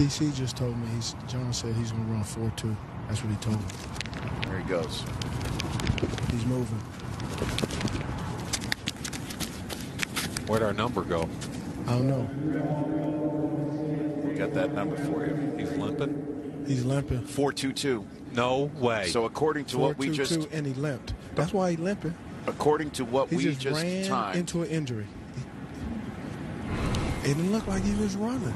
DC just told me he's John said he's gonna run four two. That's what he told me. There he goes. He's moving. Where'd our number go? I don't know. We got that number for you. He's limping. He's limping. Four two two. No way. So according to what we just two, and he limped. That's why he limping. according to what He we just, just ran timed, into an injury. It didn't look like he was running.